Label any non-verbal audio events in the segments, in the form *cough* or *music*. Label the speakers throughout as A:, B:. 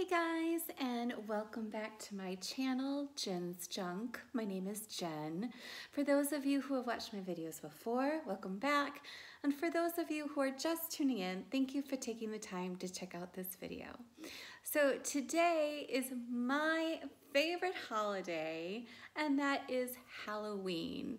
A: Hey guys, and welcome back to my channel, Jyn's Junk. My name is Jen. For those of you who have watched my videos before, welcome back. And for those of you who are just tuning in, thank you for taking the time to check out this video. So today is my favorite holiday, and that is Halloween.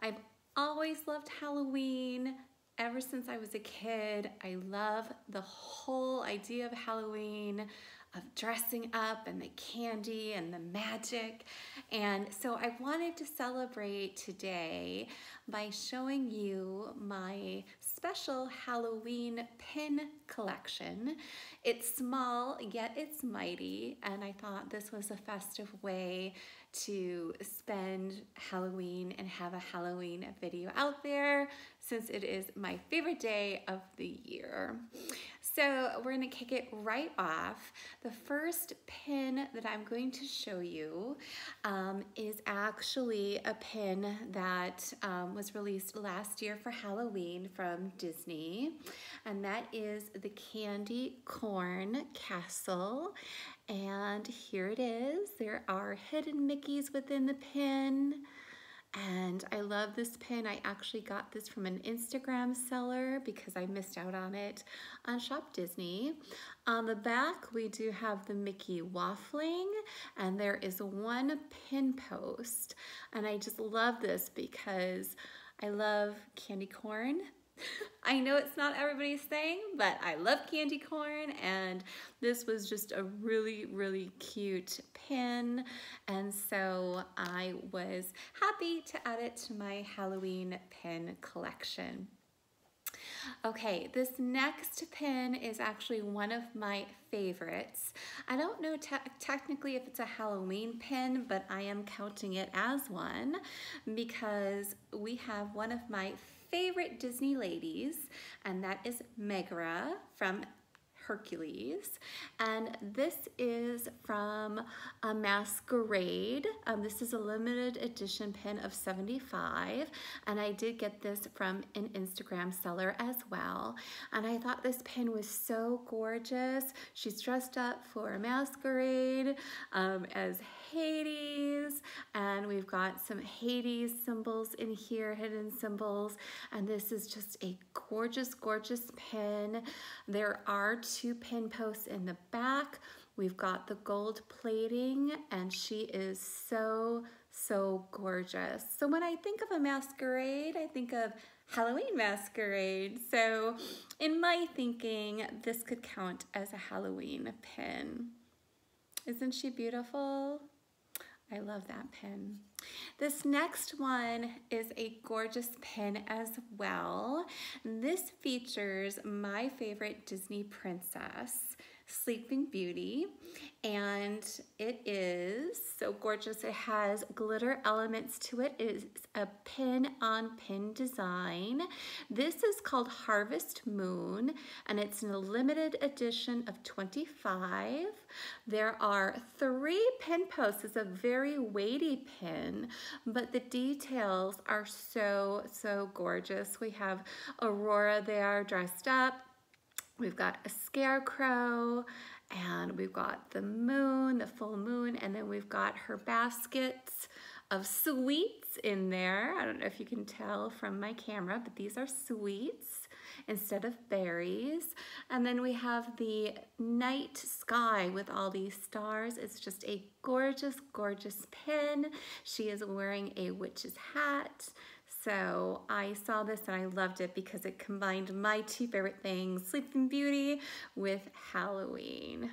A: I've always loved Halloween ever since I was a kid. I love the whole idea of Halloween of dressing up and the candy and the magic. And so I wanted to celebrate today by showing you my special Halloween pin collection. It's small, yet it's mighty, and I thought this was a festive way to spend Halloween and have a Halloween video out there since it is my favorite day of the year. So we're gonna kick it right off. The first pin that I'm going to show you um, is actually a pin that um, was released last year for Halloween from Disney. And that is the Candy Corn Castle. And here it is. There are hidden Mickeys within the pin. Love this pin. I actually got this from an Instagram seller because I missed out on it on Shop Disney. On the back, we do have the Mickey waffling and there is one pin post. And I just love this because I love candy corn. *laughs* I know it's not everybody's thing, but I love candy corn and this was just a really, really cute pin. And so I was happy to add it to my Halloween pin collection. Okay, this next pin is actually one of my favorites. I don't know te technically if it's a Halloween pin, but I am counting it as one because we have one of my favorite Disney ladies, and that is Megara from Hercules. And this is from a masquerade. Um, this is a limited edition pin of 75. And I did get this from an Instagram seller as well. And I thought this pin was so gorgeous. She's dressed up for a masquerade um, as Hades. And we've got some Hades symbols in here, hidden symbols. And this is just a gorgeous, gorgeous pin. There are two pin posts in the back. We've got the gold plating and she is so, so gorgeous. So when I think of a masquerade, I think of Halloween masquerade. So in my thinking, this could count as a Halloween pin. Isn't she beautiful? I love that pin. This next one is a gorgeous pin as well. This features my favorite Disney princess, Sleeping Beauty, and it is so gorgeous. It has glitter elements to it. It is a pin on pin design. This is called Harvest Moon, and it's in a limited edition of 25. There are three pin posts. It's a very weighty pin, but the details are so, so gorgeous. We have Aurora there dressed up. We've got a scarecrow and we've got the moon, the full moon, and then we've got her baskets of sweets in there. I don't know if you can tell from my camera, but these are sweets instead of berries. And then we have the night sky with all these stars. It's just a gorgeous, gorgeous pin. She is wearing a witch's hat. So I saw this and I loved it because it combined my two favorite things, Sleeping Beauty with Halloween.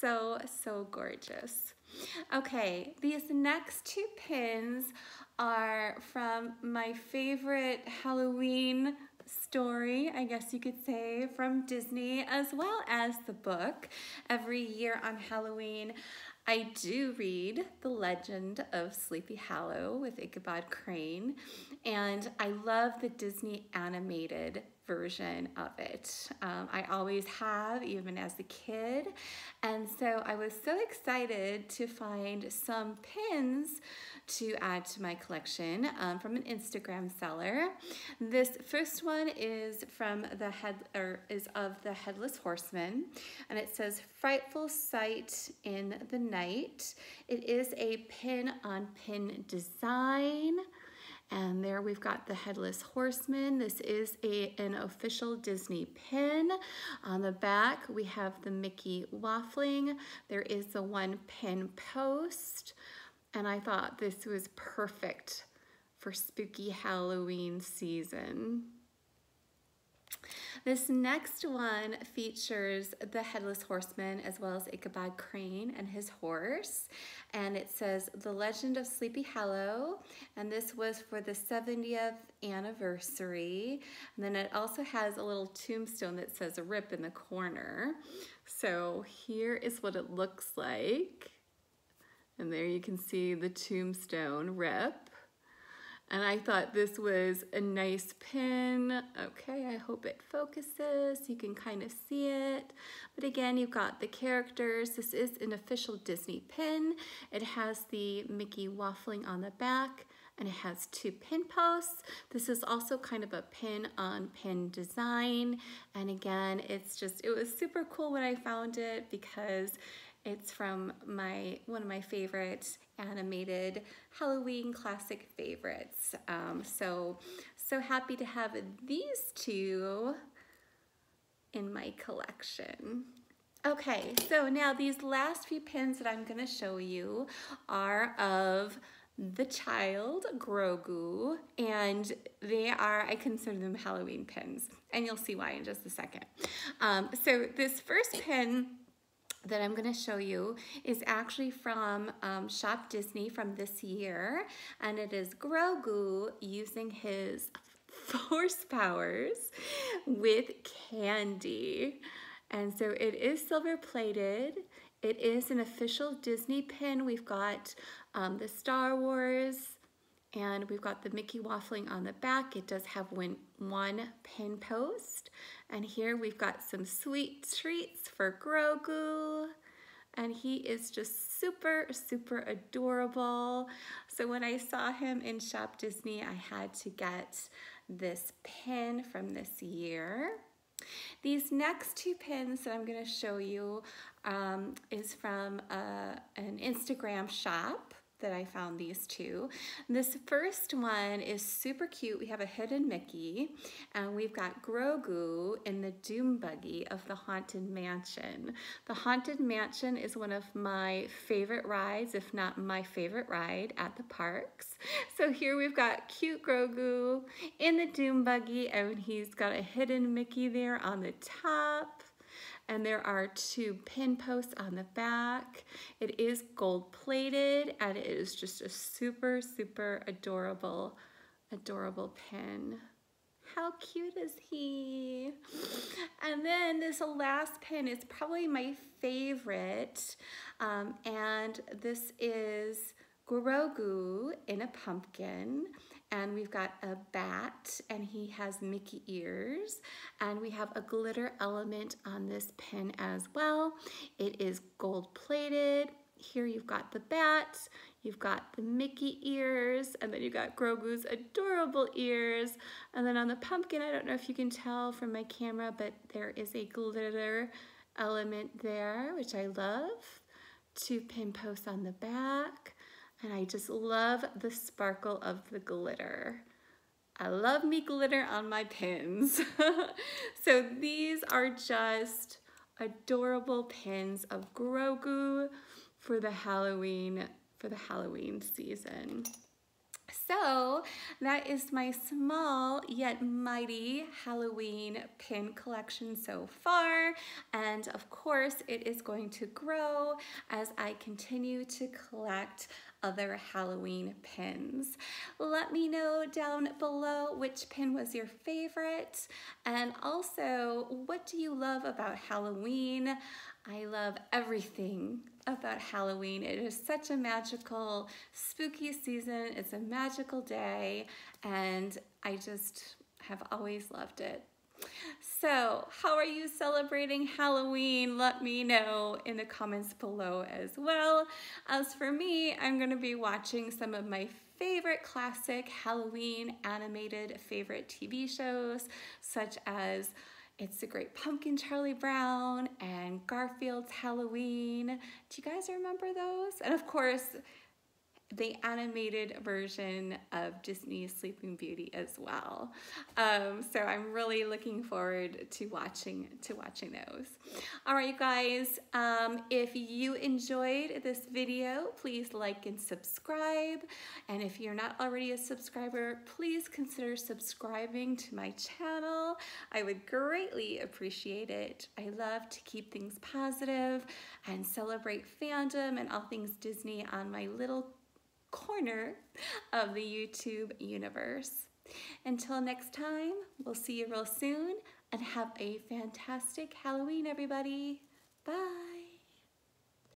A: So, so gorgeous. Okay, these next two pins are from my favorite Halloween story, I guess you could say, from Disney, as well as the book. Every year on Halloween, I do read The Legend of Sleepy Hollow with Ichabod Crane, and I love the Disney animated version of it. Um, I always have, even as a kid. And so I was so excited to find some pins to add to my collection um, from an Instagram seller. This first one is from the head or is of the Headless Horseman, and it says "Frightful Sight in the Night." It is a pin on pin design. And there we've got the Headless Horseman. This is a, an official Disney pin. On the back, we have the Mickey waffling. There is the one pin post. And I thought this was perfect for spooky Halloween season. This next one features the Headless Horseman as well as Ichabod Crane and his horse. And it says The Legend of Sleepy Hollow. And this was for the 70th anniversary. And then it also has a little tombstone that says a RIP in the corner. So here is what it looks like. And there you can see the tombstone RIP. And I thought this was a nice pin. Okay, I hope it focuses. You can kind of see it. But again, you've got the characters. This is an official Disney pin. It has the Mickey waffling on the back and it has two pin posts. This is also kind of a pin on pin design. And again, it's just, it was super cool when I found it because it's from my one of my favorite animated Halloween classic favorites. Um, so, so happy to have these two in my collection. Okay, so now these last few pins that I'm gonna show you are of the child Grogu and they are I consider them Halloween pins and you'll see why in just a second um, so this first pin that I'm going to show you is actually from um, Shop Disney from this year, and it is Grogu using his *laughs* force powers with candy. And so it is silver plated. It is an official Disney pin. We've got um, the Star Wars and we've got the Mickey waffling on the back. It does have one, one pin post. And here we've got some sweet treats for Grogu. And he is just super, super adorable. So when I saw him in Shop Disney, I had to get this pin from this year. These next two pins that I'm going to show you um, is from uh, an Instagram shop that I found these two. This first one is super cute. We have a hidden Mickey and we've got Grogu in the Doom Buggy of the Haunted Mansion. The Haunted Mansion is one of my favorite rides, if not my favorite ride at the parks. So here we've got cute Grogu in the Doom Buggy and he's got a hidden Mickey there on the top and there are two pin posts on the back. It is gold plated and it is just a super, super adorable, adorable pin. How cute is he? And then this last pin is probably my favorite. Um, and this is Grogu in a pumpkin and we've got a bat and he has Mickey ears and we have a glitter element on this pin as well. It is gold plated. Here you've got the bat, you've got the Mickey ears, and then you've got Grogu's adorable ears. And then on the pumpkin, I don't know if you can tell from my camera, but there is a glitter element there, which I love. Two pin posts on the back. And I just love the sparkle of the glitter. I love me glitter on my pins. *laughs* so these are just adorable pins of Grogu for the Halloween for the Halloween season. So that is my small yet mighty Halloween pin collection so far. And of course, it is going to grow as I continue to collect other Halloween pins. Let me know down below which pin was your favorite and also what do you love about Halloween? I love everything about Halloween. It is such a magical, spooky season. It's a magical day and I just have always loved it. So, how are you celebrating Halloween? Let me know in the comments below as well. As for me, I'm going to be watching some of my favorite classic Halloween animated favorite TV shows, such as It's a Great Pumpkin Charlie Brown and Garfield's Halloween. Do you guys remember those? And of course, the animated version of Disney's Sleeping Beauty as well. Um, so I'm really looking forward to watching to watching those. All right, you guys, um, if you enjoyed this video, please like and subscribe. And if you're not already a subscriber, please consider subscribing to my channel. I would greatly appreciate it. I love to keep things positive and celebrate fandom and all things Disney on my little corner of the YouTube universe. Until next time, we'll see you real soon and have a fantastic Halloween, everybody. Bye.